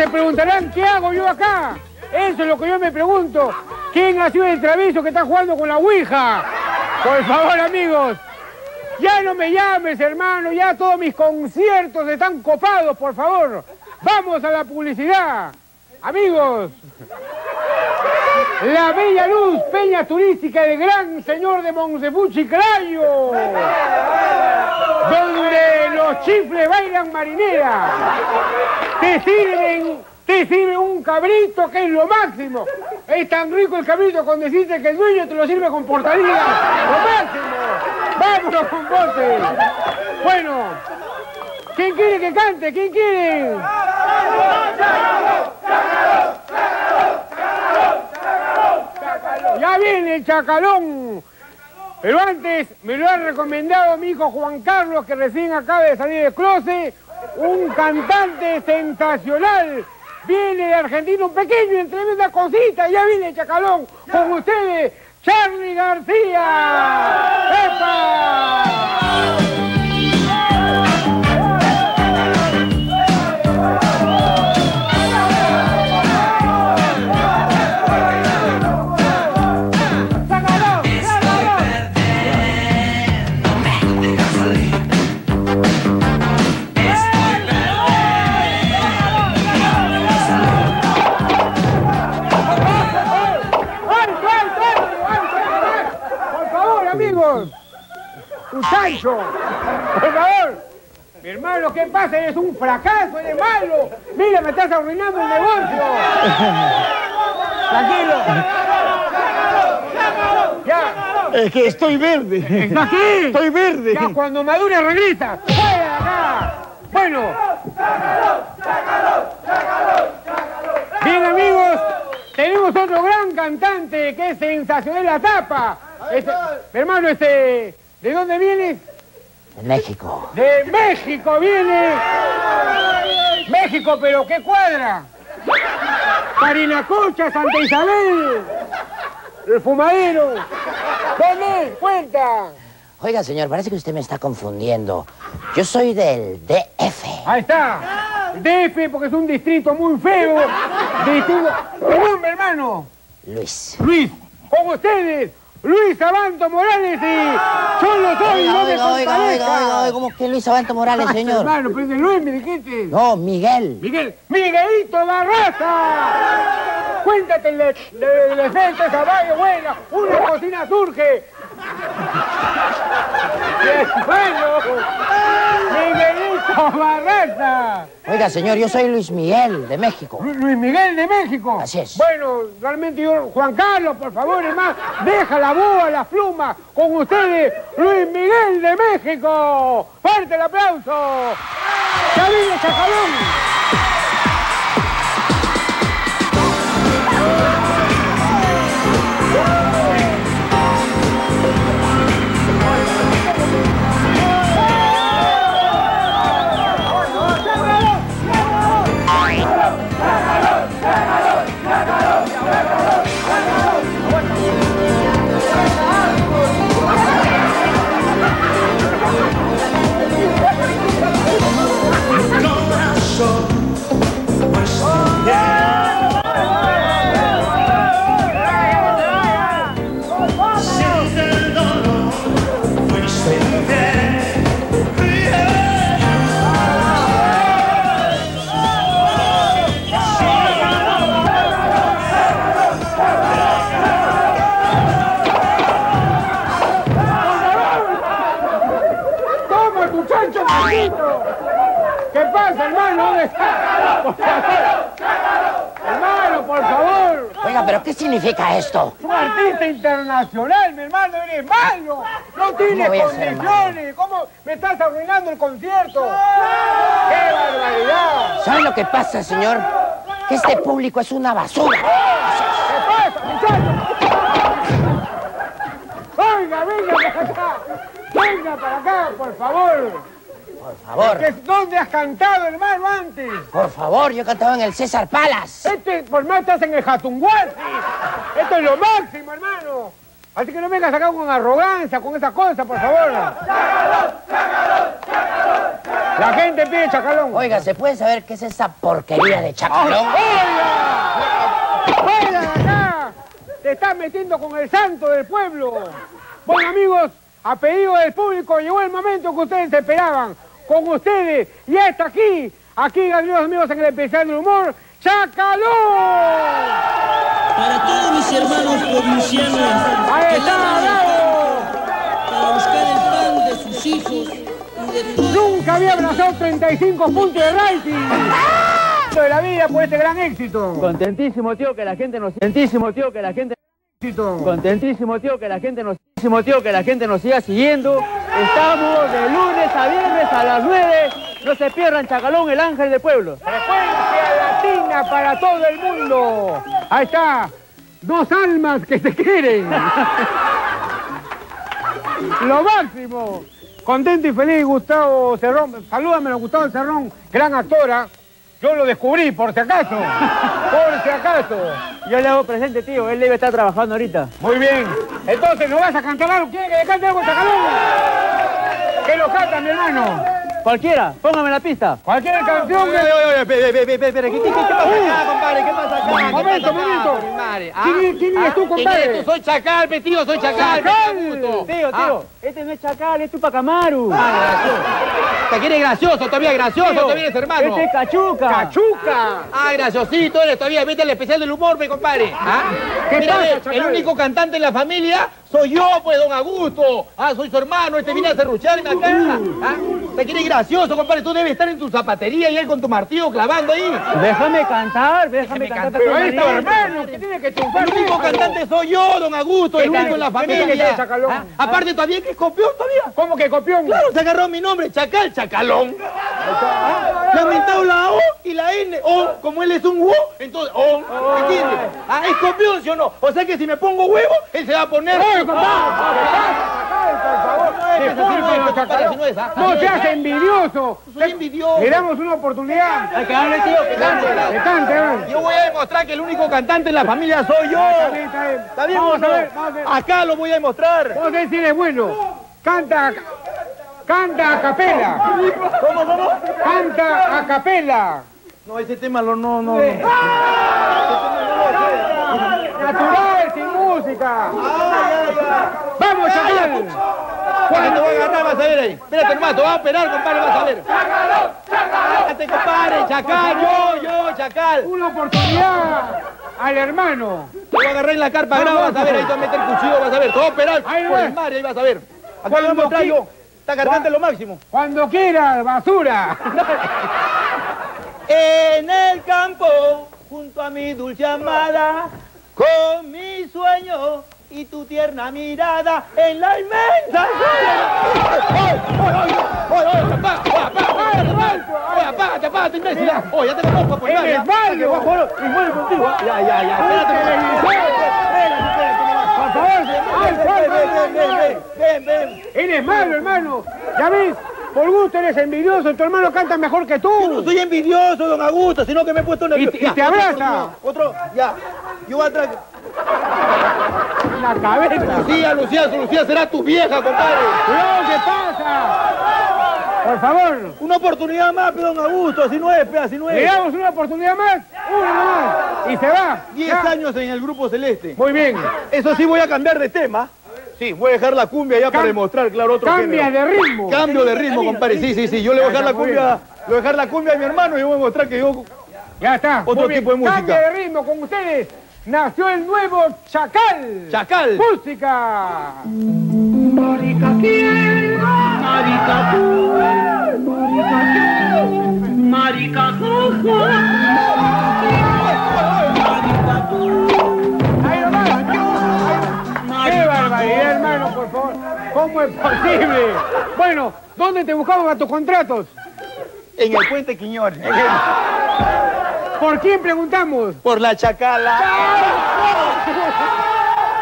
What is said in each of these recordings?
se preguntarán, ¿qué hago yo acá? Eso es lo que yo me pregunto. ¿Quién ha sido el travieso que está jugando con la Ouija? Por favor, amigos. Ya no me llames, hermano. Ya todos mis conciertos están copados, por favor. Vamos a la publicidad. Amigos. La Bella Luz, peña turística del gran señor de Monsefuchi Crayo. Donde los chifles bailan marinera. Te sirven, te sirven un cabrito que es lo máximo. Es tan rico el cabrito cuando deciste que el dueño te lo sirve con portadilla. Lo máximo. Vámonos con voces. Bueno, ¿quién quiere que cante? ¿Quién quiere? Ya viene el chacalón. Pero antes me lo ha recomendado mi hijo Juan Carlos, que recién acaba de salir de closet, un cantante sensacional. Viene de Argentina, un pequeño y tremenda cosita. Ya viene chacalón con ustedes, Charlie García. ¡Epa! Eres un fracaso, eres malo. Mira, me estás arruinando el negocio. Tranquilo. Ya. Es que estoy verde. ¿Está aquí? Estoy verde. Ya, cuando madure regresa. ¡Fuera acá! Bueno. Bien, amigos, tenemos otro gran cantante que es sensacional la tapa. Este, hermano, este, ¿de dónde vienes? En México. De México viene. México, pero ¿qué cuadra? Parinacocha, Santa Isabel. El fumadero. ¿Dónde? Cuenta. Oiga, señor, parece que usted me está confundiendo. Yo soy del DF. Ahí está. DF, porque es un distrito muy feo. Distrito. ¿Qué nombre, hermano? Luis. Luis. Con ustedes, Luis Abanto Morales y Cholo Soy, Oiga, no me oiga, oiga, oiga, oiga, oiga, ¿cómo que Luis Abanto Morales, Ay, señor? Hermano, pero es de Luis me dijiste. No, Miguel. Miguel, Miguelito Barraza. Cuéntate de, de efecto esa vaina buena. Una cocina surge. ¡Qué bueno! Miguelito Barraza. Oiga, señor, yo soy Luis Miguel, de México. Lu- Luis Miguel de México. Así es. Bueno, realmente yo, Juan Carlos, por favor, hermano, deja la boa, la pluma. Con ustedes, Luis Miguel de México. ¡Fuerte el aplauso! ¡Ya viene Chacalón! Significa esto? Un artista internacional, mi hermano, eres malo. No tienes condiciones. ¿Cómo me estás arruinando el concierto? ¡Qué barbaridad! ¿Sabe lo que pasa, señor? Que este público es una basura. ¿Qué pasa, muchachos? Oiga, venga para acá. Venga para acá, por favor. Por favor, ¿Qué- ¿Dónde has cantado, hermano, antes? por favor, yo cantaba en el César Palace. Este, por más estás en el Jatunguasi. Esto es lo máximo, hermano. Así que no vengas acá con arrogancia, con esa cosa, por favor. La gente pide chacalón. Oiga, ¿se puede saber qué es esa porquería de chacalón? ¡Oiga! ¡Fuera acá! Te estás metiendo con el santo del pueblo. Bueno, amigos, a pedido del público llegó el momento que ustedes esperaban. Con ustedes, y hasta aquí, aquí, queridos amigos, en el especial del humor, ¡Chacalón! Para todos mis hermanos provincianos ¡Ahí que está, para buscar el pan de sus hijos y de tus Nunca había abrazado 35 puntos de rating. de la vida por este gran éxito. Contentísimo, tío, que la gente nos... Contentísimo, tío, que la gente... éxito. Contentísimo, tío, que la gente nos... Contentísimo, tío, que la gente nos siga siguiendo. Estamos de lunes a viernes a las 9. No se pierdan, Chacalón, el ángel del pueblo. Frecuencia latina para todo el mundo. Ahí está. Dos almas que se quieren. Lo máximo. Contento y feliz, Gustavo Cerrón. Salúdamelo, Gustavo Cerrón, gran actora. Yo lo descubrí, por si acaso. Por si acaso. Yo le hago presente, tío. Él debe estar trabajando ahorita. Muy bien. Entonces, ¿no vas a cantar algo? ¿Quiere que le cante algo, Chacalón? ¿Qué lo canta, mi hermano? Cualquiera, póngame la pista. Cualquier canción que... ¿Qué, qué, qué pasa acá, compadre? ¿Qué pasa acá? Momento, momento. ¿Quién, quién eres tú, compadre? Soy Chacal, pe, tío, soy Chacal. Chacal. Tío, tío, este no es Chacal, es Tupacamaru. Te quieres gracioso, todavía gracioso, todavía eres hermano. Este es Cachuca. ¡Cachuca! Ah, graciosito eres todavía. Vete al especial del humor, pe, compadre. ¿Ah? ¿Qué el único cantante en la familia soy yo, pues, don Augusto. Ah, soy su hermano, este viene a serrucharme acá. ¿Ah? Te quieres gracioso, compadre. Tú debes estar en tu zapatería y él con tu martillo clavando ahí. Déjame cantar, déjame, cantar. Pero con es tu María. hermano que tiene que triunfar. El único cantante soy yo, don Augusto, el ¿Qué único en la ¿Qué tal, familia. Chacalón? ¿Ah? Aparte, todavía que es copión todavía. ¿Cómo que copión? Claro, se agarró mi nombre, Chacal, Chacalón. ¿Ah? Le ha aumentado la O y la N. O, como él es un huevo, entonces O. ¿Entiendes? Ah, es copión, ¿sí o no? O sea que si me pongo huevo, él se va a poner. ¡Oye, compadre! Por favor, No, seas envidioso. Soy envidioso. Le damos una oportunidad. Hay que darle, tío, que cante. Cante. Yo voy a demostrar que el único cantante en la familia soy yo. Está bien, está bien. ¿Está bien o Vamos a ver, vamos a ver. Acá lo voy a demostrar. Ver si eres bueno. Canta, canta a capela. ¿Cómo, cómo? Canta a capela. No, ese tema lo no, no. Natural, sin música. Vamos, chacal. Cuando te voy a agarrar, vas a ver ahí. Espérate nomás, te voy a operar, compadre, vas a ver. Espérate, compadre, chacal, yo, yo, chacal. Una oportunidad al hermano. Te voy a agarrar en la carpa grava, vas a ver, ahí te voy a meter cuchillo, vas a ver. Te voy a operar Ahí por el mar, ahí vas a ver. Cuando lo voy a mostrar qui- yo. Esta garganta es lo máximo. Cuando quieras, basura. En el campo, junto a mi dulce amada, con mi sueño y tu tierna mirada en la inmensa ¡Oye, oye, oye, oye, apá, oye, apá, oye, apágate, apágate, imbécil! Oye, ya te conozco ¡Eres ya. malo! Que voy a contigo. Ya, ya, ya, espérate. Por favor, ven, ven, ven. Eres malo, hermano. Ya ves, por gusto eres envidioso. Tu hermano canta mejor que Yo no tú. soy envidioso, don Augusto, sino que me he puesto nervioso. Y- y te abraza. Otro, ya. Yo voy a traer... La cabeza. Lucía, Lucía, Lucía será tu vieja, compadre. Cuidado, ¿qué pasa? Por favor, Una oportunidad más, don Augusto, así no es, así no le es. damos una oportunidad más. Una más. Y se va. Diez Ya. años en el Grupo Celeste. Muy bien. Eso sí, voy a cambiar de tema. Sí, voy a dejar la cumbia ya para demostrar, claro, otro Cambia género. de ritmo. Cambio de ritmo, compadre. Sí, sí, sí. Yo le voy a dejar la cumbia, le voy a dejar la cumbia a mi hermano y voy a mostrar que yo... Ya está. Otro Muy bien. tipo de música. Cambia de ritmo con ustedes. Nació el nuevo Chacal. Chacal. Música. Marica quién, marica tú, ¿Cómo es posible? Bueno, ¿dónde te buscamos a tus contratos? En el Puente Quiñones. ¿Por quién preguntamos? Por la chacala.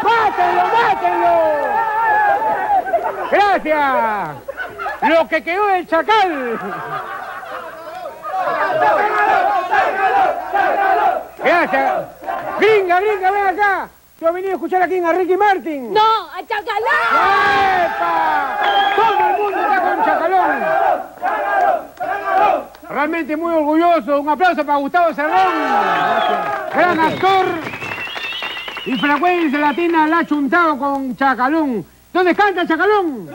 ¡Mátenlo, mátenlo! ¡Gracias! Lo que quedó del chacal. Gracias. Gringa, gringa, ven acá. Yo he venido a escuchar aquí a Ricky Martin. No, Chacalón. ¡Epa! Todo el mundo está con Chacalón. Realmente muy orgulloso. Un aplauso para Gustavo Cerrón. Gran actor. Y frecuencia latina la ha chuntado con Chacalón. ¿Dónde canta Chacalón?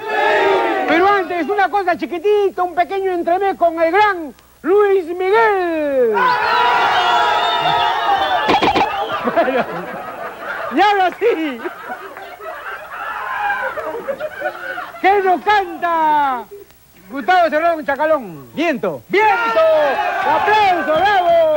Pero antes, una cosa chiquitita, un pequeño entremés con el gran Luis Miguel. Bueno, y ahora sí. ¿Qué nos canta? Gustavo Cerrón Chacalón. Viento. ¡Viento! ¡Aplauso, bravo!